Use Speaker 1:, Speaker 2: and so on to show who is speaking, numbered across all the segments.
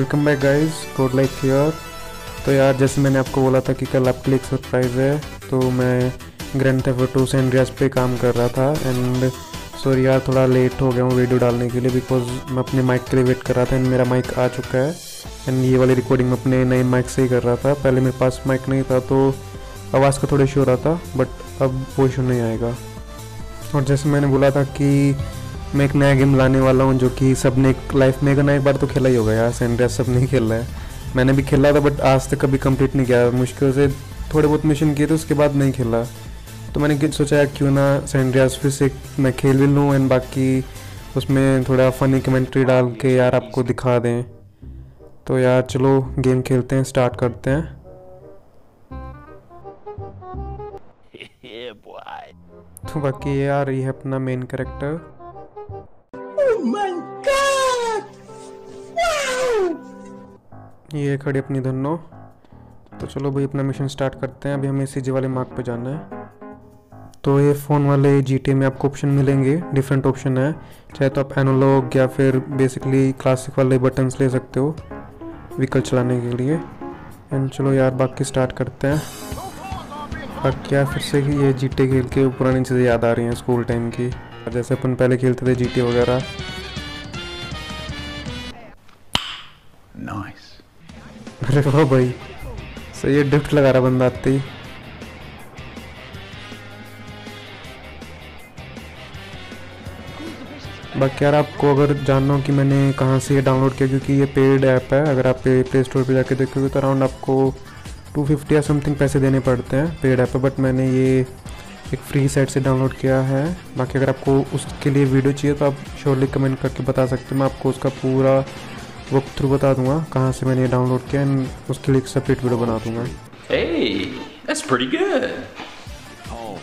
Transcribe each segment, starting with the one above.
Speaker 1: Welcome back guys code like here तो यार, जैसे मैंने आपको बोला था कि कल आपके लिए एक सरप्राइज़ है तो मैं ग्रैंड थेफ्ट टू सैंड्रियास पे काम कर रहा था एंड सॉरी यार, थोड़ा लेट हो गया हूँ वीडियो डालने के लिए बिकॉज़ मैं अपने माइक के लिए वेट कर रहा था एंड मेरा माइक आ चुका है एंड ये वाली रिकॉर्डिंग मैं अपने नए माइक से ही कर रहा था। पहले मेरे पास माइक नहीं था तो आवाज़ का थोड़ा इशू रहा था बट अब वो इशू नहीं आएगा। और जैसे मैंने बोला था कि मैं एक नया गेम लाने वाला हूँ जो कि सबने लाइफ में ना एक बार तो खेला ही होगा यार सैंड्रियास सब नहीं खेला है। मैंने भी खेला था बट आज तक कभी कंप्लीट नहीं किया। मुश्किल से थोड़े बहुत मिशन किए थे उसके बाद नहीं खेला। तो मैंने सोचा क्यों ना सैंड्रियास फिर से मैं खेल भी लूँ एंड बाकी उसमें थोड़ा फनी कमेंट्री डाल के यार आपको दिखा दें। तो यार चलो गेम खेलते हैं स्टार्ट करते हैं। तो बाकी यार ये है अपना मेन कैरेक्टर ये खड़ी अपनी धनो। तो चलो भाई, अपना मिशन स्टार्ट करते हैं। अभी हमें सी जी वाले मार्क पे जाना है। तो ये फ़ोन वाले जी में आपको ऑप्शन मिलेंगे। डिफरेंट ऑप्शन है। चाहे तो आप एनोलॉग या फिर बेसिकली क्लासिक वाले बटन्स ले सकते हो व्हीकल चलाने के लिए। एंड चलो यार, बाकी स्टार्ट करते हैं। बाकी यार, फिर से ये जी खेल के पुरानी चीज़ें याद आ रही हैं स्कूल टाइम की। जैसे अपन पहले खेलते थे जी वगैरह। अरे वाह भाई? सही है डिफ्ट लगा रहा बंदा आते ही। बाकी यार, आपको अगर जानना हो कि मैंने कहाँ से ये डाउनलोड किया, क्योंकि ये पेड ऐप है, अगर आप प्ले स्टोर पे जाके देखोगे तो अराउंड आपको 250 या समथिंग पैसे देने पड़ते हैं पेड ऐप है बट मैंने ये एक फ्री साइट से डाउनलोड किया है। बाकी अगर आपको उसके लिए वीडियो चाहिए तो आप श्योरली कमेंट करके बता सकते हैं। मैं आपको उसका पूरा वो थ्रू बता दूँगा कहाँ से मैंने डाउनलोड किया एंड उसके लिए एक सेपरेट वीडियो बना दूँगा।
Speaker 2: Hey, that's pretty good.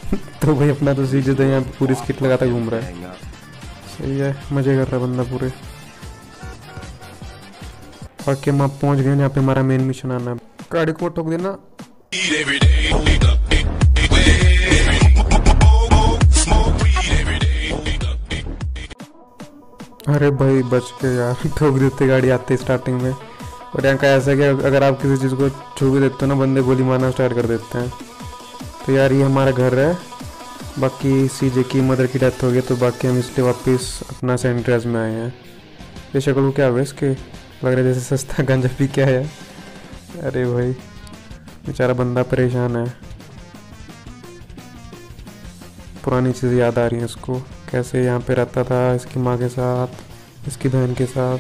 Speaker 1: तो भाई अपना तो सीधे तो यहाँ पूरी स्किट लगाता घूम रहा है। सही है मज़े कर रहा है बंदा पूरे। बाकी हम आप पहुँच गए हैं जहाँ पे हमारा मेन मिशन आना है। गाड़ी को ठोक देना। अरे भाई, बच के यार। ठोक देते गाड़ी आते स्टार्टिंग में। और यहाँ का ऐसा है कि अगर आप किसी चीज़ को छू भी देते हो ना, बंदे गोली मारना स्टार्ट कर देते हैं। तो यार, ये हमारा घर है। बाकी सी जे की मदर की डेथ हो गई तो बाकी हम इसलिए वापस अपना सेंट्रेज में आए हैं। ये शक्ल को क्या हुआ इसके? लग रहा है जैसे सस्ता गंजा भी क्या है अरे भाई, बेचारा बंदा परेशान है। पुरानी चीज़ें याद आ रही हैं उसको। कैसे यहाँ पे रहता था इसकी माँ के साथ, इसकी बहन के साथ?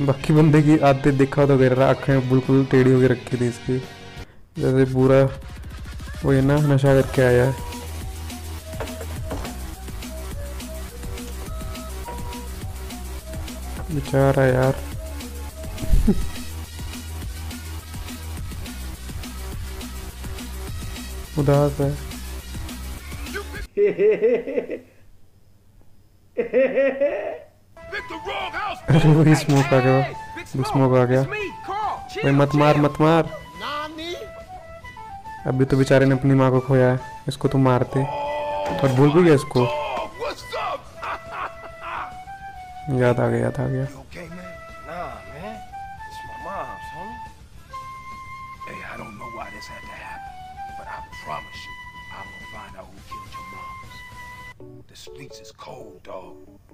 Speaker 1: बाकी बंदे की आते देखा तो गहरा आँखें बिल्कुल टेढ़ी होकर रखी थी इसकी। जैसे पूरा वो है ना, नशा करके आया। है बेचारा यार। उदास है अरे वही स्मोक आ गया। स्मोक आ गया। भाई मत मार मत मार। अभी तो बेचारे ने अपनी माँ को खोया है। इसको तो मारते। और भूल भी गया इसको। याद आ गया याद आ गया।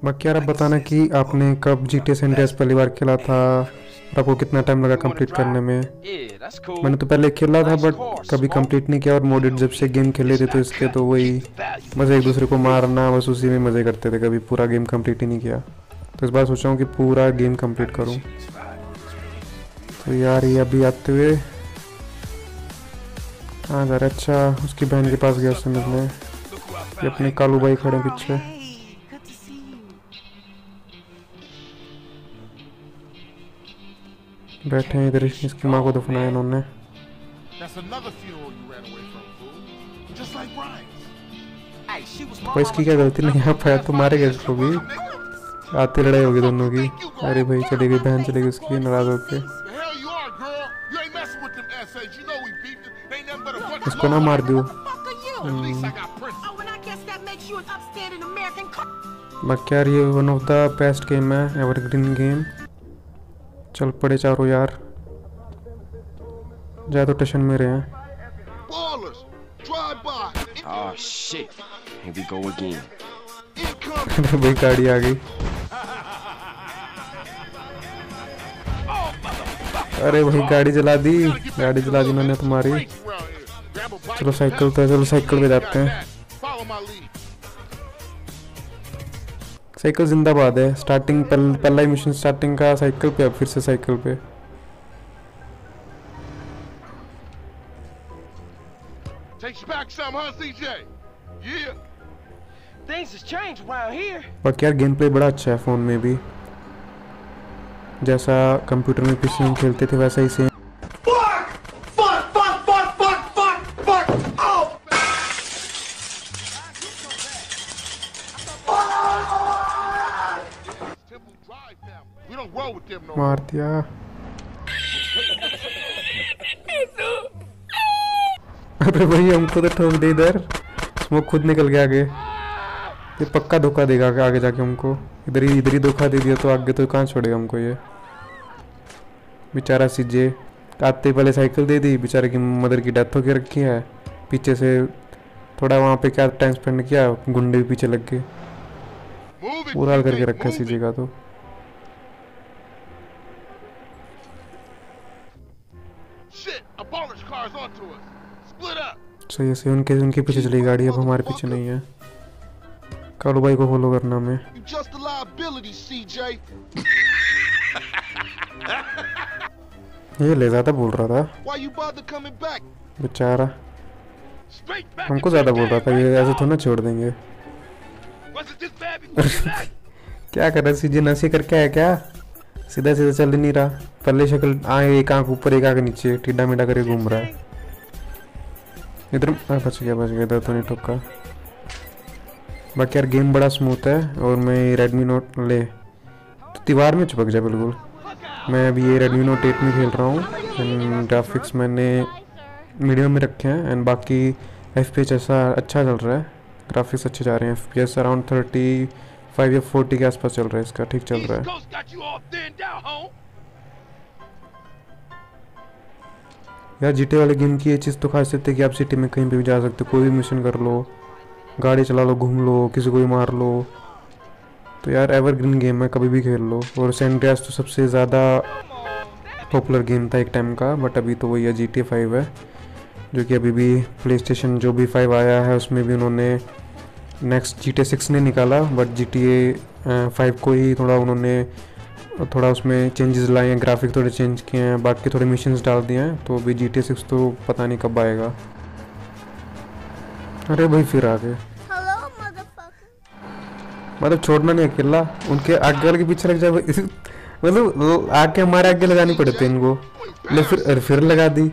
Speaker 1: बाकी यार आप बताना कि आपने कब जी टी सेंटेस पहली बार खेला था? और आपको कितना टाइम लगा कंप्लीट करने में. मैंने तो पहले खेला था बट कभी कंप्लीट नहीं किया और मोडेड जब से गेम खेले थे तो इसके तो वही बस एक दूसरे को मारना बस उसी में मज़े करते थे कभी पूरा गेम कंप्लीट ही नहीं किया। तो इस बार सोचा हूँ कि पूरा गेम कंप्लीट करूँ। तो यार ये अभी आते हुए कहाँ जा अच्छा उसकी बहन के पास गया उससे मिलने ये अपने कालू भाई खड़े पीछे। बैठे हैं इधर इसकी माँ को दफनाया इन्होंने। भाई इसकी क्या गलती नहीं आ पाया तो मारेगा इसको भी आती लड़ाई होगी दोनों की। अरे भाई चली गई बहन चली गई उसकी नाराज़ होके।
Speaker 3: The hell you are,
Speaker 1: बाकी यार ये one of the best game है एवरग्रीन गेम चल पड़े चारों यार ज़्यादा टेंशन में रहे हैं
Speaker 3: Ballers, drive by.
Speaker 2: Oh shit. Here we go again.
Speaker 1: अरे भाई गाड़ी आ गई अरे भाई गाड़ी जला दी गाड़ी जला दी मैंने तुम्हारी चलो साइकिल तो चलो साइकिल पे जाते हैं. साइकिल जिंदाबाद है। स्टार्टिंग पहल, पहला ही मिशन स्टार्टिंग का साइकिल पे अब फिर से साइकिल पे. बाकी यार गेम प्ले बड़ा अच्छा है फ़ोन में भी। जैसा कंप्यूटर में पीसी में खेलते थे वैसा ही सेम दिया। अरे भाई हमको तो ठोक दे इधर। स्मोक खुद निकल गया आगे। ये पक्का धोखा देगा आगे, जाके हमको। इधर ही इधर ही धोखा दे दिया तो आगे तो कहाँ छोड़ेगा हमको ये? बेचारा सीजे। आते ही पहले साइकिल दे दी। बेचारे की मदर की डेथ होके रखी है। पीछे से थोड़ा वहाँ पे क्या टाइम स्पेंड किया? गुंडे भी पीछे लग गए। पूरा करके रखा सीजे का तो। सही से उनके उनके पीछे चली गाड़ी अब हमारे पीछे नहीं है। कालू भाई को फॉलो करना हमें. ये ले ज़्यादा बोल रहा था? बेचारा। हमको ज़्यादा बोल रहा था ये ऐसे थोड़ा ना छोड़ देंगे? क्या कर रहा है सीजे नशे करके है क्या? सीधा सीधा चल नहीं रहा। पल्ले शक्ल आए एक आँख ऊपर एक आँख नीचे टिड्डा मिड्डा करके घूम रहा है। इधर बच गया बच गया, इधर तो नहीं ठोका। बाकी यार गेम बड़ा स्मूथ है, और मैं ये रेडमी नोट ले। तो दीवार में चिपक जाए बिल्कुल। मैं अभी ये रेडमी नोट एट में खेल रहा हूँ एंड ग्राफिक्स मैंने मीडियम में रखे हैं एंड बाकी एफ़ पी एच ऐसा अच्छा चल रहा है। ग्राफिक्स अच्छे जा रहे हैं। F P S around thirty five या फोर्टी के आसपास चल रहा है इसका, ठीक चल रहा है। यार जीटे वाले गेम की ये चीज़ तो खासियत है कि आप सिटी में कहीं पे भी जा सकते हो, कोई भी मिशन कर लो, गाड़ी चला लो, घूम लो, किसी को भी मार लो। तो यार एवरग्रीन गेम है, कभी भी खेल लो। और सेंड्रियास तो सबसे ज़्यादा पॉपुलर गेम था एक टाइम का बट अभी तो वही है जी टी फाइव है, जो कि अभी भी प्ले स्टेशन जो भी फाइव आया है, उसमें भी उन्होंने नेक्स्ट जी टी सिक्स ने निकाला but G T A five को ही थोड़ा उन्होंने थोड़ा उसमें चेंजेस लाए हैं ग्राफिक थोड़े चेंज किए हैं बाकी थोड़े मिशंस डाल दिए हैं तो अभी जी टी सिक्स तो पता नहीं कब आएगा। अरे भाई फिर आ गए। मतलब छोड़ना नहीं अकेला उनके आगे वाले के पीछे लग जाए मतलब आके हमारे आगे लगानी पड़ती है इनको। ले फिर अरे फिर लगा दी।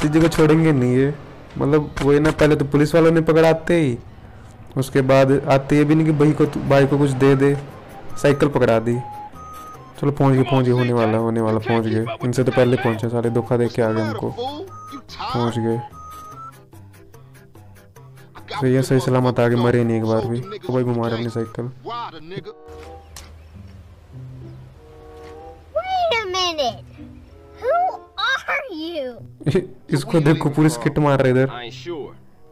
Speaker 1: सीधे को छोड़ेंगे नहीं ये। मतलब वही ना पहले तो पुलिस वालों ने पकड़ाते ही। उसके बाद आते ये भी नहीं कि भाई को भाई को कुछ दे दे। साइकिल पकड़ा दी। चलो पहुँच गए पहुँच गए होने वाला होने वाला पहुँच गए। इनसे तो पहले पहुँचे सारे धोखा दे के आ गए हमको पहुँच गए।
Speaker 3: I got
Speaker 1: सही है सही सलामत आगे मरे नहीं एक बार भी। तो भाई घुमा रहे अपनी साइकिल? इसको देखो पूरी स्किट मार रहे इधर।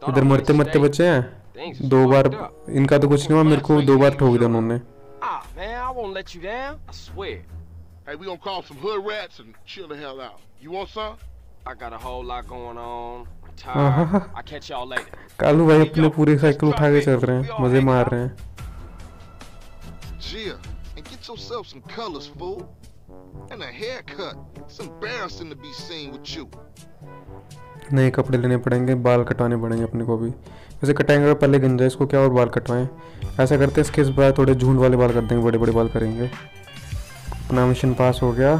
Speaker 1: इधर मरते मरते
Speaker 2: stay.
Speaker 1: बचे हैं। दो बार इनका तो कुछ नहीं हुआ मेरे को दो बार ठोक दिया उन्होंने।
Speaker 2: Ah, won't let you down. I swear.
Speaker 3: Hey, we gonna call some hood rats and chill the hell out. You want some?
Speaker 2: I got a whole lot going on. I'm
Speaker 1: Uh-huh.
Speaker 2: tired. I'll catch y'all later.
Speaker 1: Kalu भाई अपने पूरी cycle उठा के चल रहे हैं मजे मार रहे हैं
Speaker 3: Chill and get yourself some colors, fool. And a haircut. It's embarrassing to be seen with you.
Speaker 1: नए कपड़े लेने पड़ेंगे बाल कटवाने पड़ेंगे अपने को भी। वैसे कटाएँगे अगर पहले गंजा इसको क्या और बाल कटवाएँ? ऐसा करते हैं इसके इस बार थोड़े झूठ वाले बाल कर देंगे बड़े बड़े बाल करेंगे। अपना मिशन पास हो गया।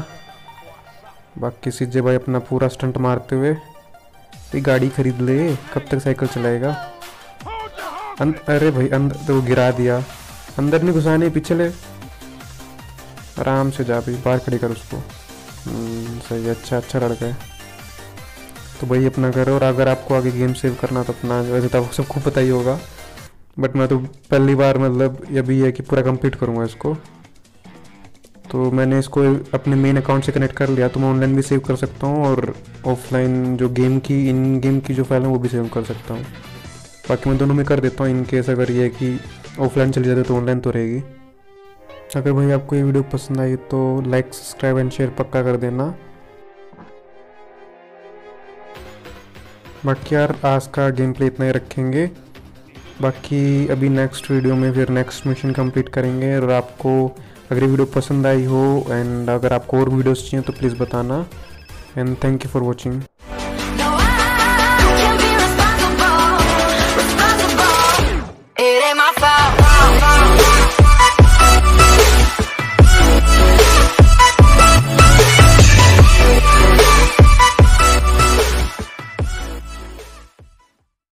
Speaker 1: बाकी सीजे भाई अपना पूरा स्टंट मारते हुए तो गाड़ी खरीद ले कब तक साइकिल चलाएगा? अरे भाई अंदर तो गिरा दिया। अंदर नहीं घुसाने पीछे ले। आराम से जा भाई बाहर खड़ी कर उसको। हम्म, सही अच्छा अच्छा लड़का है। तो वही अपना करो और अगर आपको आगे गेम सेव करना तो अपना, वैसे तो आपको सबको पता ही होगा। बट मैं तो पहली बार मतलब अभी है कि पूरा कंप्लीट करूँगा इसको। तो मैंने इसको अपने मेन अकाउंट से कनेक्ट कर लिया तो मैं ऑनलाइन भी सेव कर सकता हूँ और ऑफलाइन जो गेम की इन गेम की जो फ़ाइल है वो भी सेव कर सकता हूँ। बाकी मैं दोनों में कर देता हूँ इन केस अगर ये कि ऑफलाइन चली जाती तो ऑनलाइन तो रहेगी। अगर भाई आपको ये वीडियो पसंद आई तो लाइक सब्सक्राइब एंड शेयर पक्का कर देना। बाकी यार, आज का गेम प्ले इतना ही रखेंगे। बाकी अभी नेक्स्ट वीडियो में फिर नेक्स्ट मिशन कंप्लीट करेंगे। और आपको, अगर ये वीडियो पसंद आई हो एंड अगर आपको और वीडियोस चाहिए तो प्लीज़ बताना। And thank you for watching